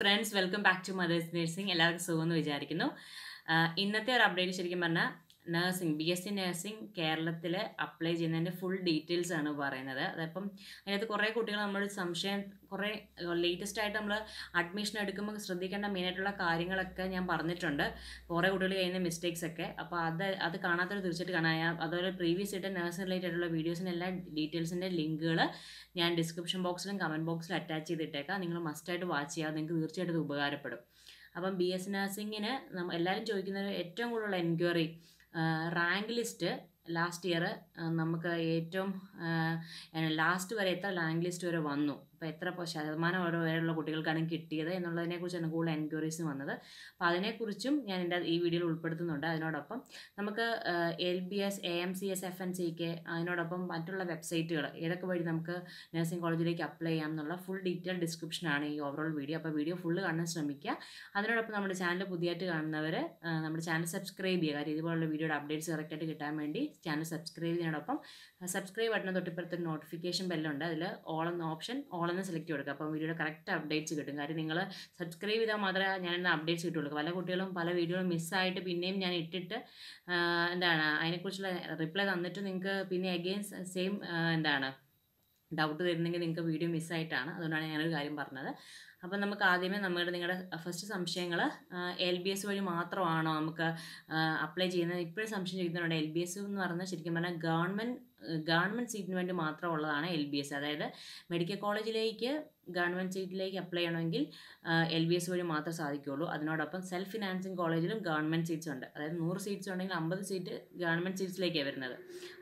Friends welcome back to mother's nursing എല്ലാവർക്കും സുഖമെന്ന് വിചാരിക്കുന്നു. ഇന്നത്തെ ഒരു അപ്ഡേറ്റ് ശരിക്കും പറഞ്ഞാൽ nursing B S C nursing കേരളത്തിൽ അപ്ലൈ ചെയ്യുന്നതിന്റെ ഫുൾ ഡീറ്റെയിൽസ് ആണ് പറയുന്നത്. അതപ്പം അതിനകത്ത് കുറേ കുട്ടികൾ നമ്മൾ സംശയം കുറേ ലേറ്റസ്റ്റ് ആയിട്ട് നമ്മൾ അഡ്മിഷൻ എടുക്കുമ്പോൾ ശ്രദ്ധിക്കേണ്ട മെയിനായിട്ടുള്ള കാര്യങ്ങളൊക്കെ ഞാൻ പറഞ്ഞിട്ടുണ്ട്. കുറേ കുട്ടികൾ ചെയ്യുന്ന മിസ്റ്റേക്സ് ഒക്കെ. അപ്പോൾ അത് അത് കാണാത്തവർ തീർച്ചയായിട്ടും കാണാം. അതുപോലെ പ്രീവിയസ് ആയിട്ട് നഴ്സിംഗ് റിലേറ്റഡ് ആയിട്ടുള്ള വീഡിയോസിന്റെ എല്ലാ ഡീറ്റെയിൽസിന്റെ ലിങ്കുകൾ ഞാൻ ഡിസ്ക്രിപ്ഷൻ ബോക്സിലും കമന്റ് ബോക്സിലും അറ്റാച്ച് ചെയ്തിട്ടേക്കാം. നിങ്ങൾ മസ്റ്റായിട്ട് വാച്ച് ചെയ്യുക. നിങ്ങൾക്ക് തീർച്ചയായിട്ടും ഉപകാരപ്പെടും. അപ്പം ബി എസ് നഴ്സിങ്ങിന് നമ്മൾ എല്ലാവരും ചോദിക്കുന്ന ഏറ്റവും കൂടുതലുള്ള enquiry rank list last year നമുക്ക് ഏറ്റവും ലാസ്റ്റ് വരെ എത്ര റാങ്ക് ലിസ്റ്റ് വരെ വന്നു? അപ്പോൾ എത്ര ശതമാനം ഓരോ വരെയുള്ള കുട്ടികൾക്കാണ് കിട്ടിയത് എന്നുള്ളതിനെക്കുറിച്ചാണ് കൂടുതൽ എൻക്വയറീസ് വന്നത്. അപ്പോൾ അതിനെക്കുറിച്ചും ഞാൻ എന്റെ ഈ വീഡിയോയിൽ ഉൾപ്പെടുത്തുന്നുണ്ട്. അതിനോടൊപ്പം നമുക്ക് L B S A M C S F N C K അതിനോടൊപ്പം മറ്റുള്ള വെബ്സൈറ്റുകൾ ഏതൊക്കെ വഴി നമുക്ക് നഴ്സിംഗ് കോളേജിലേക്ക് അപ്ലൈ ചെയ്യാം എന്നുള്ള ഫുൾ ഡീറ്റെയിൽ ഡിസ്ക്രിപ്ഷനാണ് ഈ ഓവറോൾ വീഡിയോ. അപ്പോൾ വീഡിയോ ഫുള്ള് കാണാൻ ശ്രമിക്കുക. അതിനോടൊപ്പം നമ്മുടെ ചാനൽ പുതിയതായിട്ട് കാണുന്നവർ നമ്മുടെ ചാനൽ സബ്സ്ക്രൈബ് ചെയ്യുക. കാര്യം ഇതുപോലുള്ള വീഡിയോയുടെ അപ്ഡേറ്റ്സ് കറക്റ്റായിട്ട് കിട്ടാൻ വേണ്ടി ചാനൽ സബ്സ്ക്രൈബ് ചെയ്യുന്നതിനോടൊപ്പം സബ്സ്ക്രൈബ് ബട്ടൺ തൊട്ടിപ്പുറത്തൊരു നോട്ടിഫിക്കേഷൻ ബെല്ലുണ്ട്. അതിൽ ഓൾ എന്ന ഓപ്ഷൻ ഓൾ എന്ന് സെലക്ട് കൊടുക്കുക. അപ്പോൾ വീഡിയോയുടെ കറക്റ്റ് അപ്ഡേറ്റ്സ് കിട്ടും. കാര്യം നിങ്ങൾ സബ്സ്ക്രൈബ് ചെയ്താൽ മാത്രമേ ഞാൻ എന്നെ അപ്ഡേറ്റ്സ് കിട്ടുള്ളൂ. പല കുട്ടികളും പല വീഡിയോകളും മിസ്സായിട്ട് പിന്നെയും ഞാൻ ഇട്ടിട്ട് എന്താണ് അതിനെക്കുറിച്ചുള്ള റിപ്ലൈ തന്നിട്ട് നിങ്ങൾക്ക് പിന്നെ അഗെയിൻ സെയിം എന്താണ് ഡൗട്ട് വരുന്നെങ്കിൽ നിങ്ങൾക്ക് വീഡിയോ മിസ്സായിട്ടാണ് അതുകൊണ്ടാണ് ഞാനൊരു കാര്യം പറഞ്ഞത്. അപ്പം നമുക്ക് ആദ്യമേ നമ്മുടെ നിങ്ങളുടെ ഫസ്റ്റ് സംശയങ്ങൾ എൽ ബി എസ് വഴി മാത്രമാണോ നമുക്ക് അപ്ലൈ ചെയ്യുന്നത്? ഇപ്പോഴും സംശയം ചോദിക്കുന്നുണ്ട് എൽ ബി എസ് എന്ന് പറഞ്ഞാൽ ശരിക്കും പറഞ്ഞാൽ ഗവൺമെന്റ് ഗവൺമെന്റ് സീറ്റിന് വേണ്ടി മാത്രമുള്ളതാണ് എൽ ബി എസ് അതായത് മെഡിക്കൽ കോളേജിലേക്ക് ഗവൺമെന്റ് സീറ്റിലേക്ക് അപ്ലൈ ചെയ്യണമെങ്കിൽ എൽ ബി എസ് വഴി മാത്രമേ സാധിക്കുകയുള്ളൂ. അതിനോടൊപ്പം സെൽഫ് ഫിനാൻസിങ് കോളേജിലും ഗവൺമെന്റ് സീറ്റ്സ് ഉണ്ട്. അതായത് നൂറ് സീറ്റ്സ് ഉണ്ടെങ്കിൽ അമ്പത് സീറ്റ് ഗവൺമെന്റ് സീറ്റ്സിലേക്കാണ് വരുന്നത്.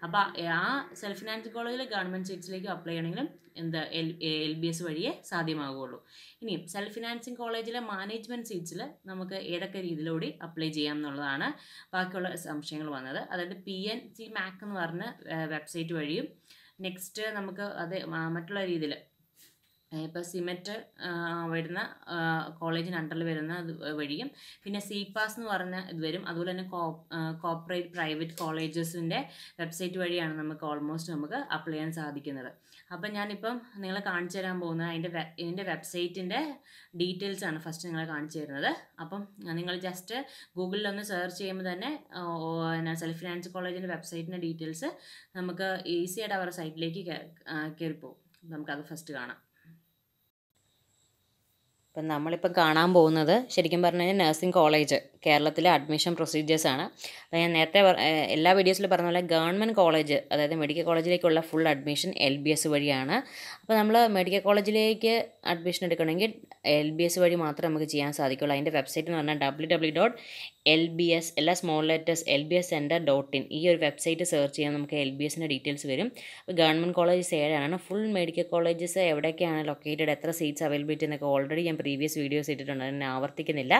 അപ്പോൾ ആ സെൽഫ് ഫിനാൻസിങ് കോളേജിൽ ഗവൺമെന്റ് സീറ്റ്സിലേക്ക് അപ്ലൈ ചെയ്യണമെങ്കിലും എന്താ എൽ എൽ ബി എസ് വഴിയേ സാധ്യമാകുകയുള്ളൂ ഇനിയും സെൽഫ് ഫിനാൻസിങ് കോളേജിലെ മാനേജ്മെന്റ് സീറ്റ്സിൽ നമുക്ക് ഏതൊക്കെ രീതിയിലൂടെ അപ്ലൈ ചെയ്യാം എന്നുള്ളതാണ് ബാക്കിയുള്ള സംശയങ്ങൾ വന്നത്. അതായത് പി എൻ സി മാക്ക് എന്ന് പറഞ്ഞ വെബ്സൈറ്റ് വഴിയും. നെക്സ്റ്റ് നമുക്ക് അത് മറ്റുള്ള രീതിയിൽ ഇപ്പോൾ സിമെറ്റ് വരുന്ന കോളേജിന് അണ്ടറിൽ വരുന്ന വഴിയും. പിന്നെ സി പാസ് എന്ന് പറഞ്ഞ ഇത് വരും. അതുപോലെ തന്നെ കോപ്പറേറ്റ് പ്രൈവറ്റ് കോളേജസിന്റെ വെബ്സൈറ്റ് വഴിയാണ് നമുക്ക് ഓൾമോസ്റ്റ് നമുക്ക് അപ്ലൈ ചെയ്യാൻ സാധിക്കുന്നത്. അപ്പം ഞാനിപ്പം നിങ്ങളെ കാണിച്ചു തരാൻ പോകുന്നത് അതിന്റെ ഇതിന്റെ വെബ്സൈറ്റിന്റെ ഡീറ്റെയിൽസ് ആണ് ഫസ്റ്റ് നിങ്ങളെ കാണിച്ചു തരുന്നത്. അപ്പം നിങ്ങൾ ജസ്റ്റ് ഗൂഗിളിലൊന്ന് സെർച്ച് ചെയ്യുമ്പോൾ തന്നെ സെൽഫ് ഫിനാൻസ് കോളേജിന്റെ വെബ്സൈറ്റിന്റെ ഡീറ്റെയിൽസ് നമുക്ക് ഈസിയായിട്ട് അവരുടെ സൈറ്റിലേക്ക് കയറിപ്പോകും നമുക്കത് ഫസ്റ്റ് കാണാം. ഇപ്പം നമ്മളിപ്പം കാണാൻ പോകുന്നത് ശരിക്കും പറഞ്ഞു കഴിഞ്ഞാൽ നഴ്സിംഗ് കോളേജ് കേരളത്തിലെ അഡ്മിഷൻ പ്രൊസീജിയേഴ്സാണ് അപ്പോൾ ഞാൻ നേരത്തെ എല്ലാ വീഡിയോസിലും പറഞ്ഞ പോലെ ഗവൺമെന്റ് കോളേജ് അതായത് medical കോളേജിലേക്കുള്ള full admission L B S വഴിയാണ്. അപ്പോൾ നമ്മൾ മെഡിക്കൽ കോളേജിലേക്ക് അഡ്മിഷൻ എടുക്കണമെങ്കിൽ എൽ ബി എസ് വഴി മാത്രമേ നമുക്ക് ചെയ്യാൻ സാധിക്കുള്ളൂ. അതിന്റെ വെബ്സൈറ്റ് എന്ന് പറഞ്ഞാൽ W W dot L B S എല്ലാ small letters L B S centre dot in ഈ ഒരു വെബ്സൈറ്റ് സെർച്ച് ചെയ്യാൻ നമുക്ക് എൽ ബി എസിന്റെ ഡീറ്റെയിൽസ് വരും. ഗവൺമെന്റ് കോളേജസ് ഏഴാണ് ഫുൾ മെഡിക്കൽ കോളേജസ് എവിടെയൊക്കെയാണ് ലൊക്കേറ്റഡ് എത്ര സീറ്റ്സ് അവൈലബിലിറ്റി എന്നൊക്കെ ഓൾറെഡി ഞാൻ പ്രീവിയസ് വീഡിയോസ് ഇട്ടിട്ടുണ്ട്. അതിനെ ആവർത്തിക്കുന്നില്ല.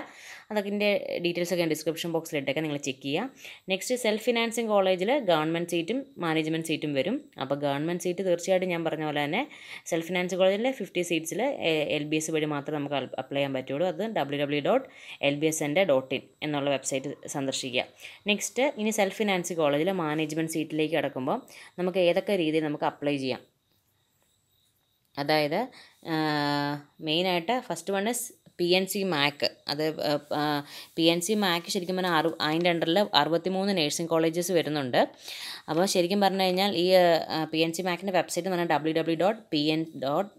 അതൊക്കെ ഡീറ്റെയിൽസ് ഒക്കെ ഡിസ്ക്രിപ്ഷൻ ബോക്സിൽ ഇട്ടേക്കാം നിങ്ങൾ ചെക്ക് ചെയ്യുക നെക്സ്റ്റ് സെൽഫ് ഫിനാൻസിങ് കോളേജിൽ ഗവൺമെന്റ് സീറ്റും മാനേജ്മെന്റ് സീറ്റും വരും. അപ്പോൾ ഗവൺമെന്റ് സീറ്റ് തീർച്ചയായിട്ടും ഞാൻ പറഞ്ഞ പോലെ തന്നെ സെൽഫ് ഫിനാൻസിങ് കോളേജിലെ ഫിഫ്റ്റി സീറ്റ്സിൽ എൽ ബി എസ് വഴി മാത്രമേ നമുക്ക് അപ്ലൈ ചെയ്യാൻ പറ്റുള്ളൂ. അത് W W dot L B S എന്റെ ഡോട്ട് ഇൻ എന്നുള്ള വെബ്സൈറ്റ് സന്ദർശിക്കുക. നെക്സ്റ്റ് ഇനി സെൽഫ് ഫിനാൻസിങ് കോളേജിൽ മാനേജ്മെന്റ് സീറ്റിലേക്ക് കിടക്കുമ്പോൾ നമുക്ക് ഏതൊക്കെ രീതിയിൽ നമുക്ക് അപ്ലൈ ചെയ്യാം? അതായത് മെയിനായിട്ട് first one is P N C mac അത് പി എൻ സി മാക്ക് ശരിക്കും പറഞ്ഞാൽ അറു അതിന്റെ അണ്ടറിൽ അറുപത്തി മൂന്ന് നേഴ്സിംഗ് കോളേജസ് വരുന്നുണ്ട്. അപ്പോൾ ശരിക്കും പറഞ്ഞു കഴിഞ്ഞാൽ ഈ പി എൻ സി മാക്കിന്റെ വെബ്സൈറ്റ് എന്ന് പറഞ്ഞാൽ W W dot P N dot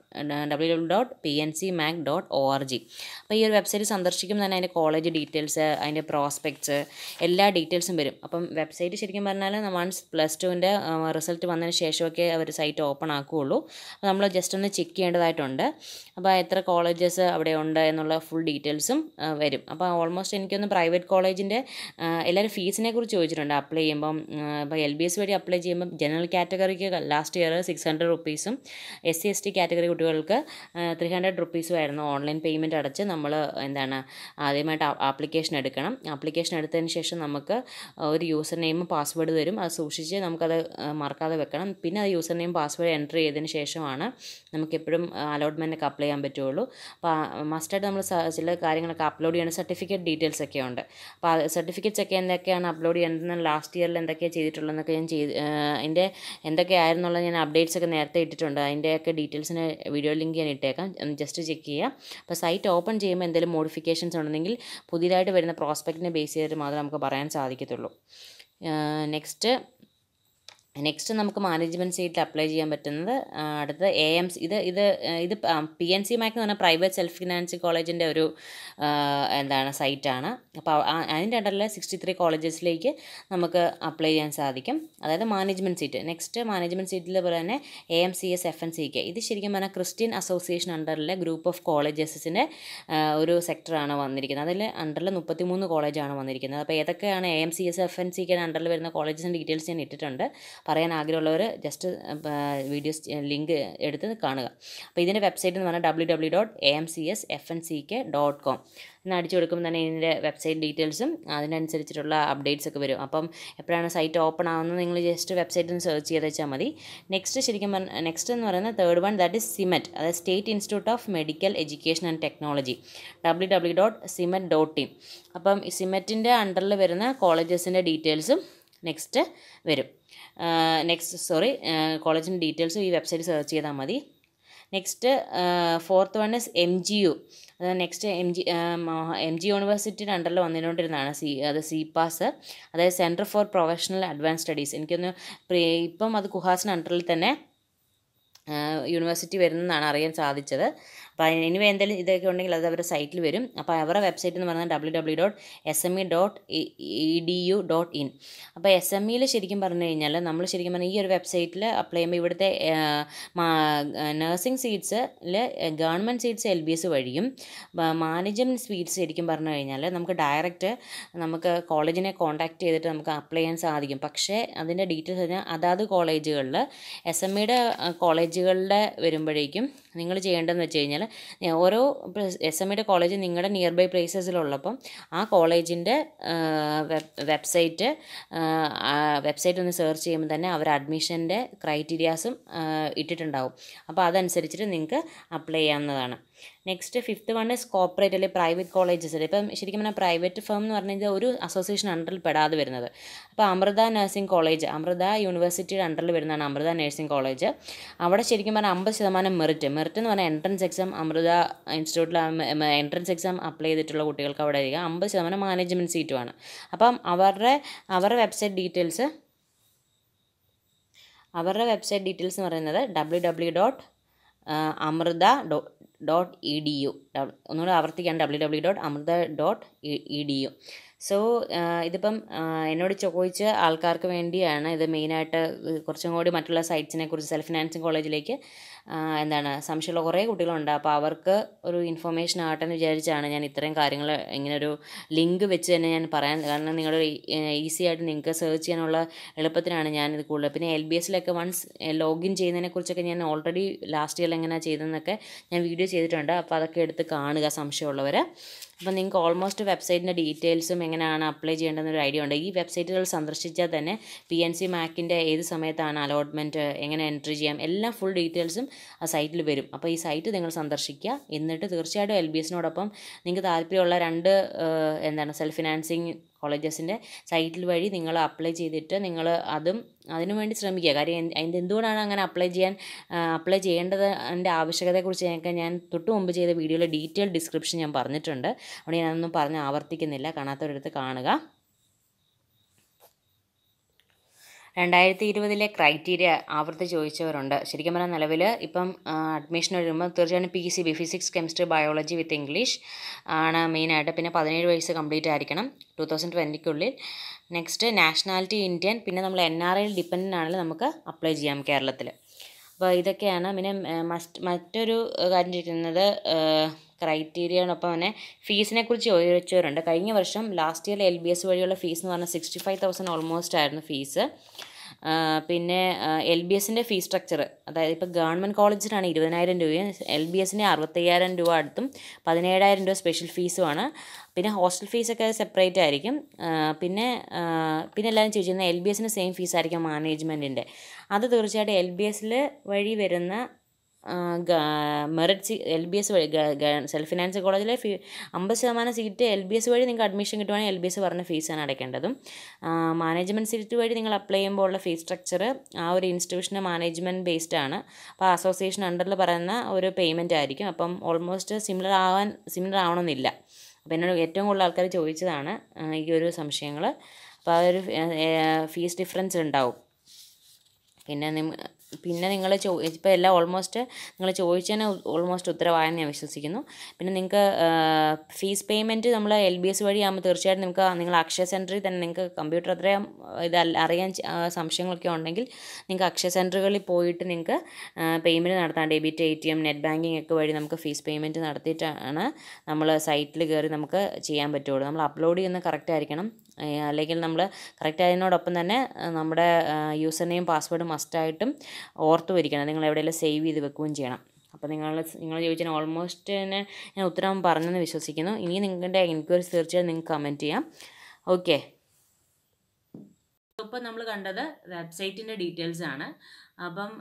W W dot P N C mac dot O R G അപ്പോൾ ഈ ഒരു വെബ്സൈറ്റ് സന്ദർശിക്കുമ്പോൾ തന്നെ അതിന്റെ കോളേജ് ഡീറ്റെയിൽസ് അതിന്റെ പ്രോസ്പെക്ട്സ് എല്ലാ ഡീറ്റെയിൽസും വരും. അപ്പം വെബ്സൈറ്റ് ശരിക്കും പറഞ്ഞാൽ വൺസ് പ്ലസ് ടുവിന്റെ റിസൾട്ട് വന്നതിന് ശേഷമൊക്കെ അവർ സൈറ്റ് ഓപ്പൺ ആക്കുകയുള്ളൂ അപ്പോൾ നമ്മൾ ജസ്റ്റ് ഒന്ന് ചെക്ക് ചെയ്യേണ്ടതായിട്ടുണ്ട്. അപ്പോൾ എത്ര കോളേജസ് അവിടെ ഉണ്ട് എന്നുള്ള ഫുൾ ഡീറ്റെയിൽസും വരും. അപ്പോൾ ഓൾമോസ്റ്റ് എനിക്കൊന്ന് പ്രൈവറ്റ് കോളേജിന്റെ എല്ലാവരും ഫീസിനെ കുറിച്ച് ചോദിച്ചിട്ടുണ്ട്. അപ്ലൈ ചെയ്യുമ്പം ഇപ്പോൾ എൽ ബി എസ് വഴി അപ്ലൈ ചെയ്യുമ്പം ജനറൽ കാറ്റഗറിക്ക് last year six hundred റുപ്പീസും S C S T category കുട്ടികൾക്ക് ത്രീ ഹൺഡ്രഡ് റുപ്പീസ് വരുന്നു ഓൺലൈൻ പേയ്മെന്റ് അടച്ച് നമ്മൾ എന്താണ് ആദ്യമായിട്ട് ആപ്ലിക്കേഷൻ എടുക്കണം. ആപ്ലിക്കേഷൻ എടുത്തതിന് ശേഷം നമുക്ക് ഒരു യൂസർ നെയിമും പാസ്വേഡ് തരും. അത് സൂക്ഷിച്ച് നമുക്കത് മറക്കാതെ വെക്കണം. പിന്നെ അത് യൂസർ നെയിം പാസ്വേഡ് എന്റർ ചെയ്തതിന് ശേഷമാണ് നമുക്കെപ്പോഴും അലോട്ട്മെന്റൊക്കെ അപ്ലൈ ചെയ്യാൻ പറ്റുള്ളൂ. അപ്പോൾ മസ്റ്റായിട്ട് നമ്മൾ ചില കാര്യങ്ങളൊക്കെ അപ്ലോഡ് ചെയ്യേണ്ട സർട്ടിഫിക്കറ്റ് ഡീറ്റെയിൽസ് ഒക്കെ ഉണ്ട്. അപ്പോൾ സർട്ടിഫിക്കറ്റ്സ് ഒക്കെ എന്തൊക്കെയാണ് അപ്ലോഡ് ചെയ്യേണ്ടതെന്ന് ലാസ്റ്റ് ഇയറിൽ എന്തൊക്കെയാണ് ചെയ്തിട്ടുള്ളതെന്നൊക്കെ ഞാൻ ചെയ്ത് അതിന്റെ എന്തൊക്കെയായിരുന്നുള്ളത് ഞാൻ അപ്ഡേറ്റ്സ് ഒക്കെ നേരത്തെ ഇട്ടിട്ടുണ്ട്. അതിന്റെയൊക്കെ ഡീറ്റെയിൽസിന് വീഡിയോ ലിങ്ക് ഞാൻ ഇട്ടേക്കാം. ജസ്റ്റ് ചെക്ക് ചെയ്യുക അപ്പോൾ സൈറ്റ് ഓപ്പൺ ചെയ്യുമ്പോൾ എന്തെങ്കിലും മോഡിഫിക്കേഷൻസ് ഉണ്ടെങ്കിൽ പുതിയതായിട്ട് വരുന്ന പ്രോസ്പെക്റ്റിനെ ബേസ് ചെയ്തിട്ട് മാത്രമേ നമുക്ക് പറയാൻ സാധിക്കത്തുള്ളൂ. നെക്സ്റ്റ് നെക്സ്റ്റ് നമുക്ക് മാനേജ്മെന്റ് സീറ്റിൽ അപ്ലൈ ചെയ്യാൻ പറ്റുന്നത് അടുത്തത് എ എം ഇത് ഇത് ഇത് പി എൻ സി മാക്ക് എന്ന് പറഞ്ഞാൽ പ്രൈവറ്റ് സെൽഫ് ഫിനാൻസ് കോളേജിന്റെ ഒരു എന്താണ് സൈറ്റാണ് അപ്പോൾ അതിന്റെ അണ്ടറിൽ സിക്സ്റ്റി ത്രീ കോളേജസിലേക്ക് നമുക്ക് അപ്ലൈ ചെയ്യാൻ സാധിക്കും. അതായത് മാനേജ്മെന്റ് സീറ്റ് നെക്സ്റ്റ് മാനേജ്മെന്റ് സീറ്റിൽ പോലെ തന്നെ A M C S F N C K ഇത് ശരിക്കും പറഞ്ഞാൽ ക്രിസ്ത്യൻ അസോസിയേഷൻ അണ്ടറിലെ ഗ്രൂപ്പ് ഓഫ് കോളേജസിന്റെ ഒരു സെക്ടറാണ് വന്നിരിക്കുന്നത്. അതിൽ അണ്ടറിൽ മുപ്പത്തിമൂന്ന് കോളേജാണ് വന്നിരിക്കുന്നത്. അപ്പോൾ ഏതൊക്കെയാണ് A M C S F N C K അണ്ടറിൽ വരുന്ന കോളേജസിന്റെ ഡീറ്റെയിൽസ് ഞാൻ ഇട്ടിട്ടുണ്ട്. പറയാൻ ആഗ്രഹമുള്ളവർ ജസ്റ്റ് വീഡിയോസ് ലിങ്ക് എടുത്ത് കാണുക. അപ്പോൾ ഇതിന്റെ വെബ്സൈറ്റ് എന്ന് പറഞ്ഞാൽ W W dot A M C S F N C K dot com എന്ന് അടിച്ചു കൊടുക്കുമ്പോൾ തന്നെ ഇതിന്റെ വെബ്സൈറ്റ് ഡീറ്റെയിൽസും അതിനനുസരിച്ചിട്ടുള്ള അപ്ഡേറ്റ്സ് ഒക്കെ വരും. അപ്പം എപ്പോഴാണ് സൈറ്റ് ഓപ്പൺ ആവുന്നത് നിങ്ങൾ ജസ്റ്റ് വെബ്സൈറ്റിൽ നിന്ന് സെർച്ച് ചെയ്ത് വെച്ചാൽ മതി. നെക്സ്റ്റ് ശരിക്കും പറഞ്ഞാൽ നെക്സ്റ്റ് എന്ന് പറയുന്നത് third one that is SIMET അതായത് state institute of medical education and technology W W dot SIMET dot in അപ്പം സിമെറ്റിന്റെ അണ്ടറിൽ വരുന്ന കോളേജസിന്റെ ഡീറ്റെയിൽസും നെക്സ്റ്റ് വരും. നെക്സ്റ്റ് സോറി കോളേജിന്റെ ഡീറ്റെയിൽസും ഈ വെബ്സൈറ്റ് സെർച്ച് ചെയ്താൽ മതി. Next fourth one is M G U അത് next M G M G യൂണിവേഴ്സിറ്റിയുടെ അണ്ടറിൽ വന്നുകൊണ്ടിരുന്നതാണ് സി അത് സി പാസ് അതായത് centre for professional advance studies എനിക്കൊന്ന് ഇപ്പം അത് കുഹാസിന് അണ്ടറിൽ തന്നെ യൂണിവേഴ്സിറ്റി വരുന്നതെന്നാണ് അറിയാൻ സാധിച്ചത്. അപ്പോൾ ഇനി എന്തെങ്കിലും ഇതൊക്കെ ഉണ്ടെങ്കിൽ അത് അവരുടെ സൈറ്റിൽ വരും. അപ്പോൾ അവരുടെ വെബ്സൈറ്റ് എന്ന് പറഞ്ഞാൽ W W dot S M E dot E D U dot in അപ്പോൾ എസ് എം ഇയിൽ ശരിക്കും പറഞ്ഞു കഴിഞ്ഞാൽ നമ്മൾ ശരിക്കും പറഞ്ഞാൽ ഈ ഒരു വെബ്സൈറ്റിൽ അപ്ലൈ ചെയ്യുമ്പോൾ ഇവിടുത്തെ nursing seats government seats L B S വഴിയും മാനേജ്മെന്റ് സീറ്റ്സ് ശരിക്കും പറഞ്ഞു കഴിഞ്ഞാൽ നമുക്ക് ഡയറക്റ്റ് നമുക്ക് കോളേജിനെ കോൺടാക്ട് ചെയ്തിട്ട് നമുക്ക് അപ്ലൈ ചെയ്യാൻ സാധിക്കും. പക്ഷേ അതിന്റെ ഡീറ്റെയിൽസ് പറഞ്ഞാൽ അതാത് കോളേജുകളിൽ എസ് എം ഇയുടെ കോളേജുകളുടെ വരുമ്പോഴേക്കും നിങ്ങൾ ചെയ്യേണ്ടതെന്ന് വെച്ച് കഴിഞ്ഞാൽ ഓരോ എസ് എം കോളേജ് നിങ്ങളുടെ നിയർ ബൈ പ്ലേസസിലുള്ളപ്പം ആ കോളേജിന്റെ വെബ്സൈറ്റ് വെബ്സൈറ്റ് ഒന്ന് സെർച്ച് ചെയ്യുമ്പോൾ തന്നെ അവർ അഡ്മിഷന്റെ ക്രൈറ്റീരിയാസും ഇട്ടിട്ടുണ്ടാവും. അപ്പോൾ അതനുസരിച്ചിട്ട് നിങ്ങൾക്ക് അപ്ലൈ ചെയ്യാവുന്നതാണ്. Next fifth one is corporate അല്ലെങ്കിൽ പ്രൈവറ്റ് കോളേജസ് ഇപ്പം ശരിക്കും പറഞ്ഞാൽ പ്രൈവറ്റ് ഫേം എന്ന് പറഞ്ഞു കഴിഞ്ഞാൽ ഒരു അസോസിയേഷൻ അണ്ടറിൽ പെടാതെ വരുന്നത്. അപ്പോൾ അമൃത നഴ്സിംഗ് കോളേജ് അമൃത യൂണിവേഴ്സിറ്റിയുടെ അണ്ടറിൽ വരുന്നതാണ് അമൃത നഴ്സിംഗ് കോളേജ് അവിടെ ശരിക്കും പറഞ്ഞാൽ അമ്പത് ശതമാനം മെറിറ്റ് മെറിറ്റ് എന്ന് പറഞ്ഞാൽ എൻട്രൻസ് എക്സാം അമൃത ഇൻസ്റ്റിറ്റ്യൂട്ടിൽ എൻട്രൻസ് എക്സാം അപ്ലൈ ചെയ്തിട്ടുള്ള കുട്ടികൾക്ക് അവിടെ ആയിരിക്കും അമ്പത് ശതമാനം മാനേജ്മെന്റ് സീറ്റുമാണ് അപ്പം അവരുടെ അവരുടെ വെബ്സൈറ്റ് ഡീറ്റെയിൽസ് അവരുടെ വെബ്സൈറ്റ് ഡീറ്റെയിൽസ് എന്ന് പറയുന്നത് ഡബ്ല്യൂ ഡബ്ല്യൂ ഡോട്ട് അമൃത ഡോ ഡോട്ട് ഇ ഡി യു ഒന്നുകൂടെ ആവർത്തിക്കാൻ W W dot Amrita dot E D U so ഇതിപ്പം എന്നോട് ചോദിച്ച ആൾക്കാർക്ക് വേണ്ടിയാണ് ഇത് മെയിനായിട്ട് കുറച്ചും കൂടി മറ്റുള്ള സൈറ്റ്സിനെ കുറിച്ച് സെൽഫ് ഫിനാൻസിങ് കോളേജിലേക്ക് എന്താണ് സംശയമുള്ള കുറേ കുട്ടികളുണ്ട്. അപ്പോൾ അവർക്ക് ഒരു ഇൻഫർമേഷൻ ആകട്ടെ എന്ന് വിചാരിച്ചാണ് ഞാൻ ഇത്രയും കാര്യങ്ങൾ ഇങ്ങനെ ഒരു ലിങ്ക് വെച്ച് തന്നെ ഞാൻ പറയാൻ കാരണം നിങ്ങൾ ഈസി ആയിട്ട് നിങ്ങൾക്ക് സെർച്ച് ചെയ്യാനുള്ള എളുപ്പത്തിനാണ് ഞാൻ ഇത് കൂടുതൽ. പിന്നെ എൽ ബി എസിലൊക്കെ വൺസ് ലോഗിൻ ചെയ്യുന്നതിനെ കുറിച്ചൊക്കെ ഞാൻ ഓൾറെഡി ലാസ്റ്റ് ഇയറിൽ എങ്ങനെയാണ് ചെയ്തതെന്നൊക്കെ ഞാൻ വീഡിയോ ചെയ്തിട്ടുണ്ട്. അപ്പോൾ അതൊക്കെ എടുത്ത് കാണുക സംശയമുള്ളവർ അപ്പോൾ നിങ്ങൾക്ക് ഓൾമോസ്റ്റ് വെബ്സൈറ്റിന്റെ ഡീറ്റെയിൽസും എങ്ങനെയാണ് അപ്ലൈ ചെയ്യേണ്ടതെന്നൊരു ഐഡിയ ഉണ്ട്. ഈ വെബ്സൈറ്റുകൾ സന്ദർശിച്ചാൽ തന്നെ പി എൻ സി മാക്കിന്റെ ഏത് സമയത്താണ് അലോട്ട്മെന്റ് എങ്ങനെ എൻട്രി ചെയ്യാം എല്ലാ ഫുൾ ഡീറ്റെയിൽസും ആ സൈറ്റിൽ വരും. അപ്പോൾ ഈ സൈറ്റ് നിങ്ങൾ സന്ദർശിക്കുക. എന്നിട്ട് തീർച്ചയായിട്ടും എൽ ബി എസിനോടൊപ്പം നിങ്ങൾക്ക് താല്പര്യമുള്ള രണ്ട് എന്താണ് സെൽഫ് ഫിനാൻസിങ് കോളേജസിന്റെ സൈറ്റിൽ വഴി നിങ്ങൾ അപ്ലൈ ചെയ്തിട്ട് നിങ്ങൾ അതും അതിനു വേണ്ടി ശ്രമിക്കുക. കാര്യം അതിന്റെ എന്തുകൊണ്ടാണ് അങ്ങനെ അപ്ലൈ ചെയ്യാൻ അപ്ലൈ ചെയ്യേണ്ടത്? അതിന്റെ ആവശ്യകതയെക്കുറിച്ച് ഞങ്ങൾക്ക് ഞാൻ തൊട്ട് മുമ്പ് ചെയ്ത വീഡിയോയിലെ ഡീറ്റെയിൽ ഡിസ്ക്രിപ്ഷൻ ഞാൻ പറഞ്ഞിട്ടുണ്ട്. അവിടെ ഞാനൊന്നും പറഞ്ഞ് ആവർത്തിക്കുന്നില്ല. കാണാത്തവരടുത്ത് കാണുക. രണ്ടായിരത്തി ഇരുപതിലെ ക്രൈറ്റീരിയ ആവർത്തി ചോദിച്ചവരുണ്ട്. ശരിക്കും പറഞ്ഞാൽ നിലവിൽ ഇപ്പം അഡ്മിഷൻ വരുമ്പോൾ തീർച്ചയായും P C B physics chemistry biology with English ആണ് മെയിനായിട്ട് പിന്നെ പതിനേഴ് വയസ്സ് കംപ്ലീറ്റ് ആയിരിക്കണം ടു തൗസൻഡ് ട്വന്റിക്കുള്ളിൽ നെക്സ്റ്റ് നാഷണാലിറ്റി ഇന്ത്യൻ പിന്നെ നമ്മൾ എൻ ആർ ഐയിൽ ഡിപ്പെൻഡന്റ് ആണെങ്കിൽ നമുക്ക് അപ്ലൈ ചെയ്യാം കേരളത്തിൽ. അപ്പോൾ ഇതൊക്കെയാണ്. പിന്നെ മസ്റ്റ് മറ്റൊരു കാര്യം ചോദിക്കുന്നത് ക്രൈറ്റീരിയനൊപ്പം തന്നെ ഫീസിനെ കുറിച്ച് ചോദിച്ചവരുണ്ട്. കഴിഞ്ഞ വർഷം last year L B S വഴിയുള്ള ഫീസ് എന്ന് പറഞ്ഞാൽ സിക്സ്റ്റി ഫൈവ് തൗസൻഡ് ഓൾമോസ്റ്റ് ആയിരുന്നു ഫീസ് പിന്നെ എൽ ബി എസിന്റെ ഫീസ് സ്ട്രക്ചർ അതായത് ഇപ്പോൾ ഗവൺമെന്റ് കോളേജിനാണ് ഇരുപതിനായിരം രൂപയും എൽ ബി എസിന് അറുപത്തയ്യായിരം രൂപ അടുത്തും പതിനേഴായിരം രൂപ സ്പെഷ്യൽ ഫീസുമാണ് പിന്നെ ഹോസ്റ്റൽ ഫീസൊക്കെ സെപ്പറേറ്റ് ആയിരിക്കും. പിന്നെ പിന്നെ എല്ലാവരും ചോദിച്ചിരുന്നത് എൽ ബി എസിന് സെയിം ഫീസായിരിക്കും മാനേജ്മെന്റിന്റെ അത് തീർച്ചയായിട്ടും എൽ ബി എസിൽ വഴി വരുന്ന മെറിറ്റ് എൽ ബി എസ് വഴി സെൽഫ് ഫിനാൻസ് കോളേജിലെ ഫീ അമ്പത് ശതമാനം സീറ്റ് എൽ ബി എസ് വഴി നിങ്ങൾക്ക് അഡ്മിഷൻ കിട്ടുവാണെങ്കിൽ എൽ ബി എസ് പറഞ്ഞ ഫീസാണ് അടയ്ക്കേണ്ടതും. മാനേജ്മെന്റ് സീറ്റ് വഴി നിങ്ങൾ അപ്ലൈ ചെയ്യുമ്പോൾ ഉള്ള ഫീസ് സ്ട്രക്ചർ ആ ഒരു ഇൻസ്റ്റിറ്റ്യൂഷന്റെ മാനേജ്മെന്റ് ബേസ്ഡ് ആണ്. അപ്പോൾ അസോസിയേഷൻ അണ്ടറിൽ പറയുന്ന ഒരു പേയ്മെന്റ് ആയിരിക്കും. അപ്പം ഓൾമോസ്റ്റ് സിമിലർ ആവാൻ സിമിലർ ആവണമെന്നില്ല. അപ്പോൾ എന്നോട് ഏറ്റവും കൂടുതൽ ആൾക്കാർ ചോദിച്ചതാണ് ഈ ഒരു സംശയങ്ങൾ അപ്പോൾ ആ ഒരു ഫീസ് ഡിഫറൻസ് ഉണ്ടാവും. പിന്നെ നിങ്ങ പിന്നെ നിങ്ങൾ ചോ ഇപ്പോൾ എല്ലാം ഓൾമോസ്റ്റ് നിങ്ങൾ ചോദിച്ചതിന് ഓൾമോസ്റ്റ് ഉത്തരവായെന്ന് ഞാൻ വിശ്വസിക്കുന്നു. പിന്നെ നിങ്ങൾക്ക് ഫീസ് പേയ്മെന്റ് നമ്മൾ എൽ ബി എസ് വഴിയാകുമ്പോൾ തീർച്ചയായിട്ടും നിങ്ങൾക്ക് നിങ്ങൾ അക്ഷയ സെന്ററിൽ തന്നെ നിങ്ങൾക്ക് കമ്പ്യൂട്ടർ അത്രയും ഇത് അറിയാൻ സംശയങ്ങളൊക്കെ ഉണ്ടെങ്കിൽ നിങ്ങൾക്ക് അക്ഷയ സെന്ററുകളിൽ പോയിട്ട് നിങ്ങൾക്ക് പേയ്മെന്റ് നടത്താം. Debit A T M net banking ഒക്കെ വഴി നമുക്ക് ഫീസ് പേയ്മെന്റ് നടത്തിയിട്ടാണ് നമ്മൾ സൈറ്റിൽ കയറി നമുക്ക് ചെയ്യാൻ പറ്റുള്ളൂ. നമ്മൾ അപ്ലോഡ് ചെയ്യുന്നത് കറക്റ്റ് ആയിരിക്കണം. അല്ലെങ്കിൽ നമ്മൾ കറക്റ്റ് ആയതിനോടൊപ്പം തന്നെ നമ്മുടെ യൂസർ നെയിം പാസ്വേഡ് മസ്റ്റായിട്ടും ഓർത്ത് വരിക്കണം. നിങ്ങൾ എവിടെയെങ്കിലും സേവ് ചെയ്ത് വെക്കുകയും ചെയ്യണം. അപ്പോൾ നിങ്ങൾ നിങ്ങൾ ചോദിച്ചാൽ ഓൾമോസ്റ്റ് തന്നെ ഞാൻ ഉത്തരം പറഞ്ഞെന്ന് വിശ്വസിക്കുന്നു. ഇനി നിങ്ങളുടെ എൻക്വയറീസ് തീർച്ചയായും നിങ്ങൾക്ക് കമന്റ് ചെയ്യാം. ഓക്കെ ഇപ്പോൾ നമ്മൾ കണ്ടത് വെബ്സൈറ്റിന്റെ ഡീറ്റെയിൽസ് ആണ്. അപ്പം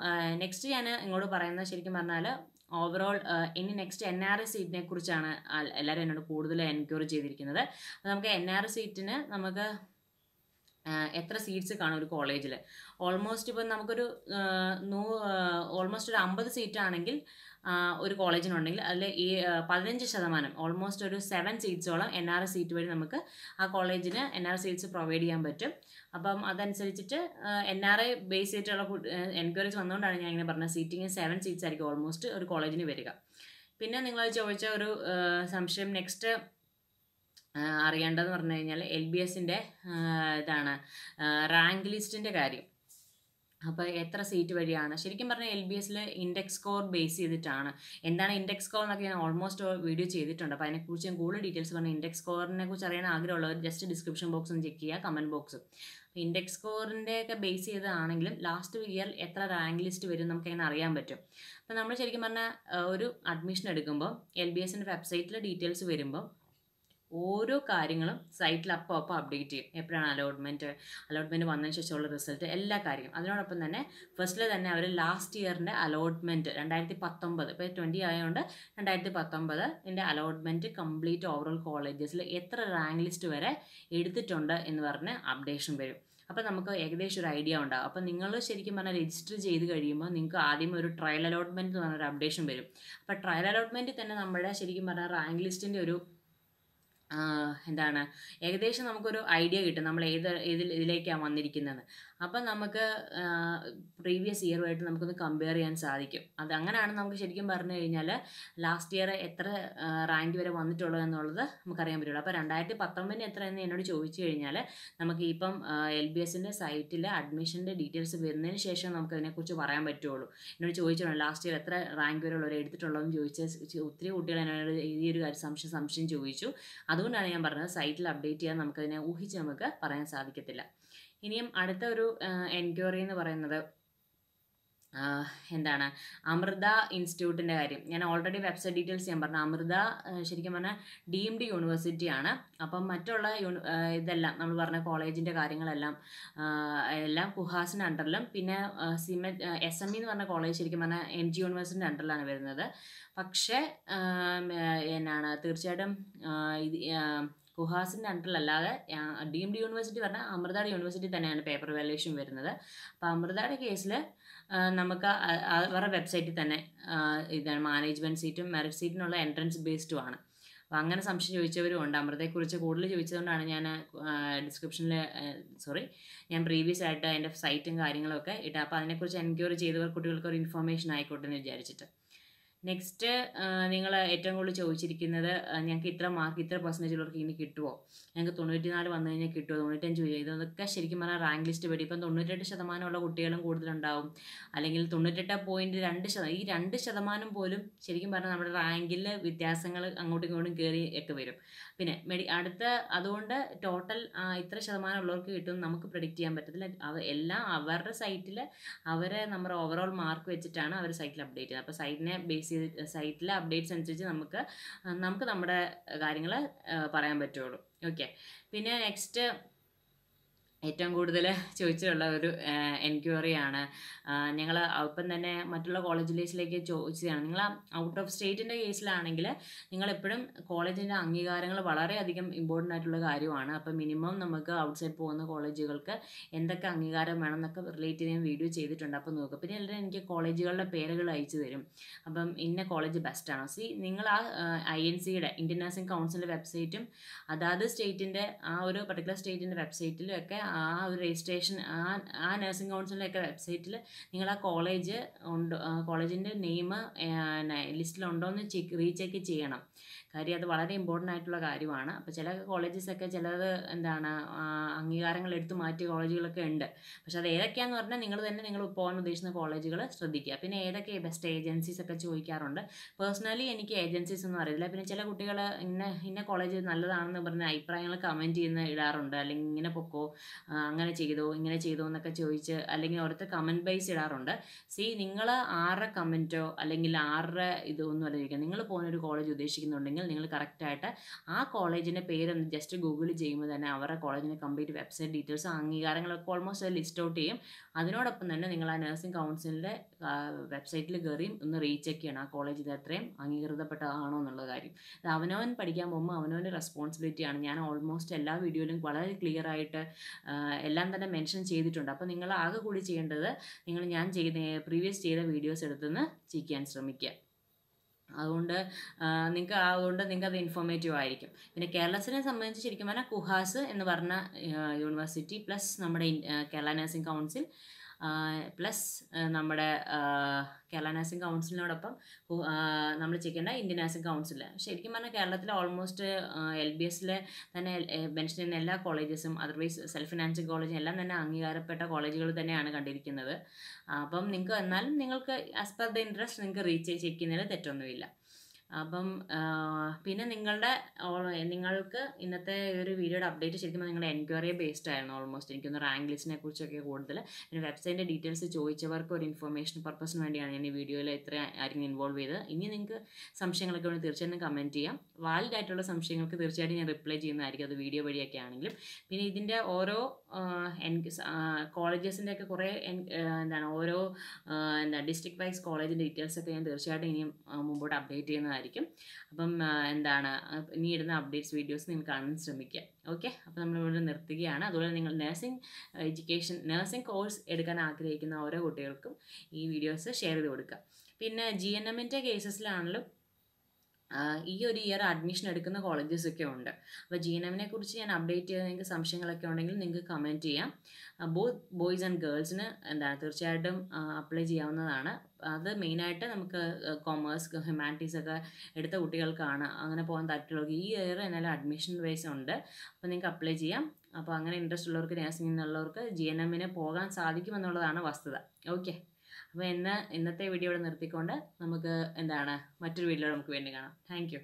നെക്സ്റ്റ് ഞാൻ ഇങ്ങോട്ട് പറയുന്നത് ശരിക്കും പറഞ്ഞാൽ ഓവറോൾ ഇനി നെക്സ്റ്റ് എൻ ആർ എസ് സീറ്റിനെ കുറിച്ചാണ് എല്ലാവരും എന്നോട് കൂടുതൽ എൻക്വയറി ചെയ്തിരിക്കുന്നത്. നമുക്ക് എൻ ആർ എസ് സീറ്റിന് നമുക്ക് എത്ര സീറ്റ്സ് കാണും ഒരു കോളേജിൽ ഓൾമോസ്റ്റ് ഇപ്പം നമുക്കൊരു നൂ ഓൾമോസ്റ്റ് ഒരു അമ്പത് സീറ്റ് ആണെങ്കിൽ ഒരു കോളേജിനുണ്ടെങ്കിൽ അതിൽ ഈ പതിനഞ്ച് ശതമാനം ഓൾമോസ്റ്റ് ഒരു സെവൻ സീറ്റ്സോളം എൻ ആർ സീറ്റ് വഴി നമുക്ക് ആ കോളേജിന് എൻ ആർ സീറ്റ്സ് പ്രൊവൈഡ് ചെയ്യാൻ പറ്റും. അപ്പം അതനുസരിച്ചിട്ട് എൻ ആർ ഐ ബേസ് ചെയ്തിട്ടുള്ള എൻക്വയറീസ് വന്നുകൊണ്ടാണ് ഞാൻ ഇങ്ങനെ പറഞ്ഞത്. സീറ്റിങ് സെവൻ സീറ്റ്സ് ആയിരിക്കും ഓൾമോസ്റ്റ് ഒരു കോളേജിന് വരിക. പിന്നെ നിങ്ങൾ ചോദിച്ച ഒരു സംശയം നെക്സ്റ്റ് അറിയേണ്ടതെന്ന് പറഞ്ഞു കഴിഞ്ഞാൽ എൽ ബി എസിന്റെ ഇതാണ് റാങ്ക് ലിസ്റ്റിന്റെ കാര്യം. അപ്പോൾ എത്ര സീറ്റ് വഴിയാണ്? ശരിക്കും പറഞ്ഞാൽ എൽ ബി എസിൽ ഇൻഡെക്സ് സ്കോർ ബേസ് ചെയ്തിട്ടാണ്. എന്താണ് ഇൻഡെക്സ് സ്കോർ എന്നൊക്കെ ഞാൻ ഓൾമോസ്റ്റ് വീഡിയോ ചെയ്തിട്ടുണ്ട്. അപ്പോൾ അതിനെക്കുറിച്ച് ഞാൻ കൂടുതൽ ഡീറ്റെയിൽസ് പറഞ്ഞു ഇൻഡെക്സ് സ്കോറിനെ കുറിച്ച് അറിയാൻ ആഗ്രഹമുള്ളവർ ജസ്റ്റ് ഡിസ്ക്രിപ്ഷൻ ബോക്സ് ഒന്ന് ചെക്ക് ചെയ്യുക കമന്റ് ബോക്സ് ഇൻഡെക്സ് സ്കോറിന്റെ ഒക്കെ ബേസ് ചെയ്തതാണെങ്കിലും ലാസ്റ്റ് ഇയർ എത്ര റാങ്ക് ലിസ്റ്റ് വരും നമുക്ക് അങ്ങനെ അറിയാൻ പറ്റും? അപ്പോൾ നമ്മൾ ശരിക്കും പറഞ്ഞാൽ ഒരു അഡ്മിഷൻ എടുക്കുമ്പോൾ എൽ ബി എസിന്റെ വെബ്സൈറ്റിൽ ഡീറ്റെയിൽസ് വരുമ്പോൾ ഓരോ കാര്യങ്ങളും സൈറ്റിൽ അപ്പോൾ അപ്പോൾ അപ്ഡേറ്റ് ചെയ്യും. എപ്പോഴാണ് അലോട്ട്മെന്റ് അലോട്ട്മെന്റ് വന്നതിന് ശേഷമുള്ള റിസൾട്ട് എല്ലാ കാര്യവും അതിനോടൊപ്പം തന്നെ ഫസ്റ്റിൽ തന്നെ അവർ ലാസ്റ്റ് ഇയറിന്റെ അലോട്ട്മെന്റ് രണ്ടായിരത്തി പത്തൊമ്പത് ഇപ്പോൾ ട്വന്റി ആയതുകൊണ്ട് രണ്ടായിരത്തി പത്തൊമ്പത് ഇതിന്റെ അലോട്ട്മെന്റ് കംപ്ലീറ്റ് ഓവറോൾ കോളേജസിൽ എത്ര റാങ്ക് ലിസ്റ്റ് വരെ എടുത്തിട്ടുണ്ട് എന്ന് പറഞ്ഞ് അപ്ഡേഷൻ വരും. അപ്പോൾ നമുക്ക് ഏകദേശം ഒരു ഐഡിയ ഉണ്ടാകും അപ്പോൾ നിങ്ങൾ ശരിക്കും പറഞ്ഞാൽ രജിസ്റ്റർ ചെയ്ത് കഴിയുമ്പോൾ നിങ്ങൾക്ക് ആദ്യം ഒരു ട്രയൽ അലോട്ട്മെന്റ് എന്ന് പറഞ്ഞൊരു അപ്ഡേഷൻ വരും. അപ്പോൾ ട്രയൽ അലോട്ട്മെന്റ് തന്നെ നമ്മുടെ ശരിക്കും പറഞ്ഞാൽ റാങ്ക് ലിസ്റ്റിന്റെ ഒരു എന്താണ്? ഏകദേശം നമുക്കൊരു ഐഡിയ കിട്ടും. നമ്മൾ ഏത് ഇതിൽ ഇതിലേക്കാണ് വന്നിരിക്കുന്നത്. അപ്പം നമുക്ക് പ്രീവിയസ് ഇയറുമായിട്ട് നമുക്കൊന്ന് കമ്പയർ ചെയ്യാൻ സാധിക്കും. അത് അങ്ങനെയാണ് നമുക്ക് ശരിക്കും പറഞ്ഞു കഴിഞ്ഞാൽ ലാസ്റ്റ് ഇയർ എത്ര റാങ്ക് വരെ വന്നിട്ടുള്ളത് എന്നുള്ളത് നമുക്കറിയാൻ പറ്റുള്ളൂ. അപ്പോൾ രണ്ടായിരത്തി പത്തൊമ്പതിന് എത്ര എന്ന് എന്നോട് ചോദിച്ചു കഴിഞ്ഞാൽ നമുക്ക് ഇപ്പം എൽ ബി എസിന്റെ സൈറ്റിൽ അഡ്മിഷന്റെ ഡീറ്റെയിൽസ് വരുന്നതിന് ശേഷം നമുക്ക് അതിനെക്കുറിച്ച് പറയാൻ പറ്റുള്ളൂ. എന്നോട് ചോദിച്ചിട്ടുണ്ട് ലാസ്റ്റ് ഇയർ എത്ര റാങ്ക് വരെ ഉള്ളവരെ എടുത്തിട്ടുള്ളതെന്ന് ചോദിച്ച ഒത്തിരി കുട്ടികൾ എന്നോട് ഈ ഒരു സംശയം സംശയം ചോദിച്ചു. അതുകൊണ്ടാണ് ഞാൻ പറഞ്ഞത് സൈറ്റിൽ അപ്ഡേറ്റ് ചെയ്യാൻ നമുക്കതിനെ ഊഹിച്ച് നമുക്ക് പറയാൻ സാധിക്കത്തില്ല. ഇനിയും അടുത്ത ഒരു എൻക്വയറി എന്ന് പറയുന്നത് എന്താണ്? അമൃത ഇൻസ്റ്റിറ്റ്യൂട്ടിന്റെ കാര്യം. ഞാൻ ഓൾറെഡി വെബ്സൈറ്റ് ഡീറ്റെയിൽസ് ഞാൻ പറഞ്ഞു. അമൃത ശരിക്കും പറഞ്ഞാൽ ഡീംഡ് യൂണിവേഴ്സിറ്റിയാണ് അപ്പം മറ്റുള്ള യൂണി ഇതെല്ലാം നമ്മൾ പറഞ്ഞ കോളേജിന്റെ കാര്യങ്ങളെല്ലാം എല്ലാം കുഹാസിന്റെ അണ്ടറിലും പിന്നെ സിമെ എസ് എം ഇ എന്ന് പറഞ്ഞ കോളേജ് ശരിക്കും പറഞ്ഞാൽ എം ജി യൂണിവേഴ്സിറ്റിന്റെ അണ്ടറിലാണ് വരുന്നത്. പക്ഷേ എന്നാണ് തീർച്ചയായിട്ടും കുഹാസിന്റെ അണ്ടറിലല്ലാതെ ഡീംഡ് യൂണിവേഴ്സിറ്റി പറഞ്ഞാൽ അമൃതയുടെ യൂണിവേഴ്സിറ്റി തന്നെയാണ് പേപ്പർ വാല്യുവേഷൻ വരുന്നത്. അപ്പോൾ അമൃതയുടെ കേസിൽ നമുക്ക് അവരുടെ വെബ്സൈറ്റിൽ തന്നെ ഇതാണ് മാനേജ്മെന്റ് സീറ്റും മെറിറ്റ് സീറ്റിനുള്ള എൻട്രൻസ് ബേസ്ഡും ആണ്. അപ്പോൾ അങ്ങനെ സംശയം ചോദിച്ചവരും ഉണ്ട്. അമൃതയെക്കുറിച്ച് കൂടുതൽ ചോദിച്ചതുകൊണ്ടാണ് ഞാൻ ഡിസ്ക്രിപ്ഷനിൽ സോറി ഞാൻ പ്രീവിയസ് ആയിട്ട് അതിന്റെ സൈറ്റും കാര്യങ്ങളൊക്കെ ഇട്ട്. അപ്പോൾ അതിനെക്കുറിച്ച് എൻക്വയറി ചെയ്തവർ കുട്ടികൾക്ക് ഒരു ഇൻഫർമേഷൻ ആയിക്കോട്ടെ എന്ന് വിചാരിച്ചിട്ട്. നെക്സ്റ്റ് നിങ്ങൾ ഏറ്റവും കൂടുതൽ ചോദിച്ചിരിക്കുന്നത് ഞങ്ങൾക്ക് ഇത്ര മാർക്ക് ഇത്ര പെർസെന്റേജ് ഉള്ളവർക്ക് ഇനി കിട്ടുമോ ഞങ്ങൾക്ക് തൊണ്ണൂറ്റി നാല് വന്നു കഴിഞ്ഞാൽ കിട്ടുമോ തൊണ്ണൂറ്റഞ്ച് വരും. ഇതൊക്കെ ശരിക്കും പറഞ്ഞാൽ റാങ്ക് ലിസ്റ്റ് വഴി ഇപ്പം തൊണ്ണൂറ്റെട്ട് ശതമാനമുള്ള കുട്ടികളും കൂടുതലുണ്ടാവും. അല്ലെങ്കിൽ തൊണ്ണൂറ്റെട്ട് പോയിന്റ് രണ്ട് ശതമാനം ഈ രണ്ട് ശതമാനം പോലും ശരിക്കും പറഞ്ഞാൽ നമ്മുടെ റാങ്കിൽ വ്യത്യാസങ്ങൾ അങ്ങോട്ടും ഇങ്ങോട്ടും കയറി ഒക്കെ വരും. പിന്നെ മെഡി അടുത്ത അതുകൊണ്ട് ടോട്ടൽ ഇത്ര ശതമാനം ഉള്ളവർക്ക് കിട്ടും നമുക്ക് പ്രഡിക്റ്റ് ചെയ്യാൻ പറ്റത്തില്ല. അവ എല്ലാം അവരുടെ സൈറ്റിൽ അവരെ നമ്മുടെ ഓവറോൾ മാർക്ക് വെച്ചിട്ടാണ് അവർ സൈറ്റിൽ അപ്ഡേറ്റ് ചെയ്യുന്നത്. അപ്പോൾ സൈറ്റിനെ ബേസ് സൈറ്റിലെ അപ്ഡേറ്റ്സ് അനുസരിച്ച് നമുക്ക് നമുക്ക് നമ്മുടെ കാര്യങ്ങൾ പറയാൻ പറ്റുള്ളൂ. ഓക്കെ. പിന്നെ നെക്സ്റ്റ് ഏറ്റവും കൂടുതൽ ചോദിച്ചിട്ടുള്ള ഒരു എൻക്വയറിയാണ് ഞങ്ങൾ ഒപ്പം തന്നെ മറ്റുള്ള കോളേജിലേക്ക് ചോദിച്ചതാണ്. നിങ്ങൾ ഔട്ട് ഓഫ് സ്റ്റേറ്റിന്റെ കേസിലാണെങ്കിൽ നിങ്ങളെപ്പോഴും കോളേജിന്റെ അംഗീകാരങ്ങൾ വളരെയധികം ഇമ്പോർട്ടന്റ് ആയിട്ടുള്ള കാര്യമാണ്. അപ്പോൾ മിനിമം നമുക്ക് ഔട്ട് സൈഡ് പോകുന്ന കോളേജുകൾക്ക് എന്തൊക്കെ അംഗീകാരം വേണം എന്നൊക്കെ റിലേറ്റ് ചെയ്യാൻ വീഡിയോ ചെയ്തിട്ടുണ്ട്. അപ്പോൾ നോക്കുക പിന്നെ എല്ലാവരും എനിക്ക് കോളേജുകളുടെ പേരുകൾ അയച്ചു തരും. അപ്പം ഇന്ന കോളേജ് ബെസ്റ്റാണോ സി നിങ്ങൾ ആ ഐ എൻ സിയുടെ ഇന്ത്യൻ നഴ്സിംഗ് കൗൺസിലിന്റെ വെബ്സൈറ്റും അതാത് സ്റ്റേറ്റിന്റെ ആ ഒരു പർട്ടിക്കുലർ സ്റ്റേറ്റിന്റെ വെബ്സൈറ്റിലും ഒക്കെ ഒരു രജിസ്ട്രേഷൻ ആ ആ നഴ്സിംഗ് കൗൺസിലിന്റെയൊക്കെ വെബ്സൈറ്റിൽ നിങ്ങൾ ആ കോളേജ് ഉണ്ട് കോളേജിന്റെ നെയിം ലിസ്റ്റിലുണ്ടോ എന്ന് ചെക്ക് റീചെക്ക് ചെയ്യണം. കാര്യം അത് വളരെ ഇമ്പോർട്ടന്റ് ആയിട്ടുള്ള കാര്യമാണ്. അപ്പോൾ ചില കോളേജസൊക്കെ ചിലത് എന്താണ് അംഗീകാരങ്ങൾ എടുത്തു മാറ്റിയ കോളേജുകളൊക്കെ ഉണ്ട്. പക്ഷെ അത് ഏതൊക്കെയാണെന്ന് പറഞ്ഞാൽ നിങ്ങൾ തന്നെ നിങ്ങൾ പോകാൻ ഉദ്ദേശിക്കുന്ന കോളേജുകൾ ശ്രദ്ധിക്കുക. പിന്നെ ഏതൊക്കെ ബെസ്റ്റ് ഏജൻസീസ് ഒക്കെ ചോദിക്കാറുണ്ട്. പേഴ്സണലി എനിക്ക് ഏജൻസീസ് ഒന്നും അറിയില്ല പിന്നെ ചില കുട്ടികൾ ഇന്ന ഇന്ന കോളേജ് നല്ലതാണെന്ന് പറഞ്ഞ അഭിപ്രായങ്ങൾ കമന്റ് ചെയ്യുന്ന ഇടാറുണ്ട്. അല്ലെങ്കിൽ ഇങ്ങനെ പൊക്കോ അങ്ങനെ ചെയ്തോ ഇങ്ങനെ ചെയ്തോ എന്നൊക്കെ ചോദിച്ച് അല്ലെങ്കിൽ ഓരോരുത്തർ കമന്റ് ബേസ് ഇടാറുണ്ട്. സി നിങ്ങൾ ആരുടെ കമന്റോ അല്ലെങ്കിൽ ആരുടെ ഇതൊന്നും അല്ല ചോദിക്കുക നിങ്ങൾ പോകുന്ന ഒരു കോളേജ് ഉദ്ദേശിക്കുന്നുണ്ടെങ്കിൽ നിങ്ങൾ കറക്റ്റായിട്ട് ആ കോളേജിന്റെ പേരൊന്ന് ജസ്റ്റ് ഗൂഗിൾ ചെയ്യുമ്പോൾ തന്നെ അവരുടെ കോളേജിന്റെ കംപ്ലീറ്റ് വെബ്സൈറ്റ് ഡീറ്റെയിൽസ് അംഗീകാരങ്ങളൊക്കെ ഓൾമോസ്റ്റ് ലിസ്റ്റ് ഔട്ട് ചെയ്യും. അതിനോടൊപ്പം തന്നെ നിങ്ങൾ ആ നഴ്സിംഗ് കൗൺസിലിന്റെ വെബ്സൈറ്റിൽ കയറിയും ഒന്ന് റീചെക്ക് ചെയ്യണം. ആ കോളേജ് ഇത് എത്രയും അംഗീകൃതപ്പെട്ടതാണോ എന്നുള്ള കാര്യം. അത് അവനവൻ പഠിക്കാൻ പോകുമ്പോൾ അവനവന്റെ റെസ്പോൺസിബിലിറ്റിയാണ് ഞാൻ ഓൾമോസ്റ്റ് എല്ലാ വീഡിയോയിലും വളരെ ക്ലിയർ ആയിട്ട് എല്ലാം തന്നെ മെൻഷൻ ചെയ്തിട്ടുണ്ട്. അപ്പോൾ നിങ്ങൾ ആകെ കൂടി ചെയ്യേണ്ടത് നിങ്ങൾ ഞാൻ ചെയ്ത പ്രീവിയസ് ചെയ്ത വീഡിയോസ് എടുത്തുനിന്ന് ചെയ്യാൻ ശ്രമിക്കുക. അതുകൊണ്ട് നിങ്ങൾക്ക് അതുകൊണ്ട് നിങ്ങൾക്ക് അത് ഇൻഫോർമേറ്റീവ് ആയിരിക്കും. പിന്നെ കേരളത്തിനെ സംബന്ധിച്ച് ശരിക്കും പറഞ്ഞാൽ കുഹാസ് എന്ന് പറഞ്ഞ യൂണിവേഴ്സിറ്റി പ്ലസ് നമ്മുടെ കേരള നഴ്സിംഗ് കൗൺസിൽ പ്ലസ് നമ്മുടെ കേരള നഴ്സിംഗ് കൗൺസിലിനോടൊപ്പം നമ്മൾ ചെയ്യേണ്ട ഇന്ത്യൻ നഴ്സിംഗ് കൗൺസിൽ ശരിക്കും പറഞ്ഞാൽ കേരളത്തിലെ ഓൾമോസ്റ്റ് എൽ ബി എസിലെ തന്നെ മെൻഷൻ ചെയ്യുന്ന എല്ലാ കോളേജസും അതർവൈസ് സെൽഫ് ഫിനാൻസിങ് കോളേജും എല്ലാം തന്നെ അംഗീകാരപ്പെട്ട കോളേജുകൾ തന്നെയാണ് കണ്ടിരിക്കുന്നത്. അപ്പം നിങ്ങൾക്ക് എന്നാലും നിങ്ങൾക്ക് ആസ് പെർ ദ ഇൻട്രസ്റ്റ് നിങ്ങൾക്ക് റീച്ച് ചെയ്യുന്നതിൽ തെറ്റൊന്നുമില്ല. അപ്പം പിന്നെ നിങ്ങളുടെ നിങ്ങൾക്ക് ഇന്നത്തെ ഒരു വീഡിയോയുടെ അപ്ഡേറ്റ് ശരിക്കും നിങ്ങളുടെ എൻക്വയറിയെ ബേസ്ഡ് ആയിരുന്നു ഓൾമോസ്റ്റ് എനിക്കൊന്ന് റാങ്ക് ലിസ്റ്റിനെ കുറിച്ചൊക്കെ കൂടുതൽ. പിന്നെ വെബ്സൈറ്റിന്റെ ഡീറ്റെയിൽസ് ചോദിച്ചവർക്ക് ഒരു ഇൻഫർമേഷൻ പർപ്പസിന് വേണ്ടിയാണ് ഞാൻ ഈ വീഡിയോയിൽ ഇത്ര ആയിരിക്കും ഇൻവോൾവ് ചെയ്ത് ഇനി നിങ്ങൾക്ക് സംശയങ്ങളൊക്കെ വേണ്ടി തീർച്ചയായിട്ടും കമന്റ് ചെയ്യാം. വാലിഡ് ആയിട്ടുള്ള സംശയങ്ങൾക്ക് തീർച്ചയായിട്ടും ഞാൻ റിപ്ലൈ ചെയ്യുന്നതായിരിക്കും അത് വീഡിയോ വഴിയൊക്കെ ആണെങ്കിലും. പിന്നെ ഇതിന്റെ ഓരോ കോളേജസിന്റെ ഒക്കെ കുറേ എന്താണ് ഓരോ എന്താ ഡിസ്ട്രിക്ട് വൈസ് കോളേജിന്റെ ഡീറ്റെയിൽസ് ഒക്കെ ഞാൻ തീർച്ചയായിട്ടും ഇനിയും മുമ്പോട്ട് അപ്ഡേറ്റ് ചെയ്യുന്നതായിരിക്കും. അപ്പം എന്താണ് ഇനി ഇടുന്ന അപ്ഡേറ്റ്സ് വീഡിയോസ് നിങ്ങൾ കാണാൻ ശ്രമിക്കുക. ഓക്കെ? അപ്പോൾ നമ്മളിവിടെ നിർത്തുകയാണ്. അതുപോലെ നിങ്ങൾ നഴ്സിംഗ് എഡ്യൂക്കേഷൻ നഴ്സിംഗ് കോഴ്സ് എടുക്കാൻ ആഗ്രഹിക്കുന്ന ഓരോ കുട്ടികൾക്കും ഈ വീഡിയോസ് ഷെയർ ചെയ്ത് കൊടുക്കുക. പിന്നെ ജി എൻ എമ്മിന്റെ കേസസിലാണെങ്കിലും ഈ ഒരു ഇയർ അഡ്മിഷൻ എടുക്കുന്ന കോളേജസ് ഒക്കെ ഉണ്ട്. അപ്പോൾ ജി എൻ എമ്മിനെ കുറിച്ച് ഞാൻ അപ്ഡേറ്റ് ചെയ്ത് നിങ്ങൾക്ക് സംശയങ്ങളൊക്കെ ഉണ്ടെങ്കിൽ നിങ്ങൾക്ക് കമന്റ് ചെയ്യാം. ബോത്ത് ബോയ്സ് ആൻഡ് ഗേൾസിന് എന്താണ് തീർച്ചയായിട്ടും അപ്ലൈ ചെയ്യാവുന്നതാണ്. അത് മെയിനായിട്ട് നമുക്ക് കൊമേഴ്സ് ഹ്യൂമാനിറ്റീസ് ഒക്കെ എടുത്ത കുട്ടികൾക്കാണ് അങ്ങനെ പോകാൻ താല്പര്യമുള്ളത്. ഈ ഇയർ എന്നാലും അഡ്മിഷൻ വൈസ് ഉണ്ട്. അപ്പോൾ നിങ്ങൾക്ക് അപ്ലൈ ചെയ്യാം. അപ്പോൾ അങ്ങനെ ഇൻട്രസ്റ്റ് ഉള്ളവർക്ക് നേഴ്സിംഗ് എന്നുള്ളവർക്ക് ജി എൻ എമ്മിന് പോകാൻ സാധിക്കുമെന്നുള്ളതാണ് വസ്തുത. ഓക്കെ അപ്പോൾ ഇന്ന് ഇന്നത്തെ വീഡിയോ ഇവിടെ നിർത്തിക്കൊണ്ട് നമുക്ക് എന്താണ് മറ്റൊരു വീഡിയോ നമുക്ക് വേണ്ടി കാണാം. താങ്ക്